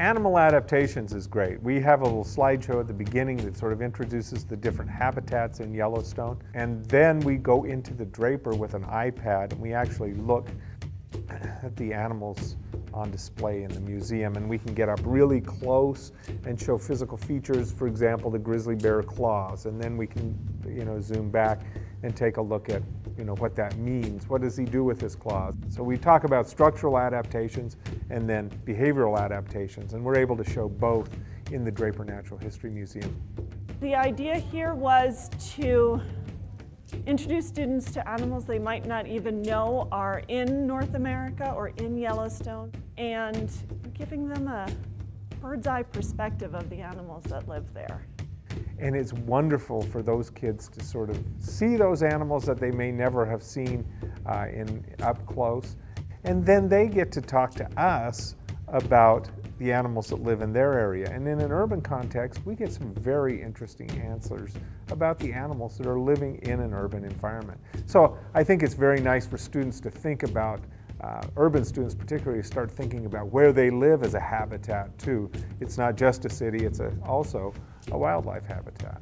Animal adaptations is great. We have a little slideshow at the beginning that sort of introduces the different habitats in Yellowstone. And then we go into the Draper with an iPad and we actually look at the animals on display in the museum and we can get up really close and show physical features, for example, the grizzly bear claws. And then we can, you know, zoom back and take a look at you know, what that means. What does he do with his claws? So we talk about structural adaptations and then behavioral adaptations, and we're able to show both in the Draper Natural History Museum. The idea here was to introduce students to animals they might not even know are in North America or in Yellowstone, and giving them a bird's eye perspective of the animals that live there. And it's wonderful for those kids to sort of see those animals that they may never have seen uh, in up close. And then they get to talk to us about the animals that live in their area. And in an urban context, we get some very interesting answers about the animals that are living in an urban environment. So I think it's very nice for students to think about uh, urban students particularly start thinking about where they live as a habitat too. It's not just a city, it's a, also a wildlife habitat.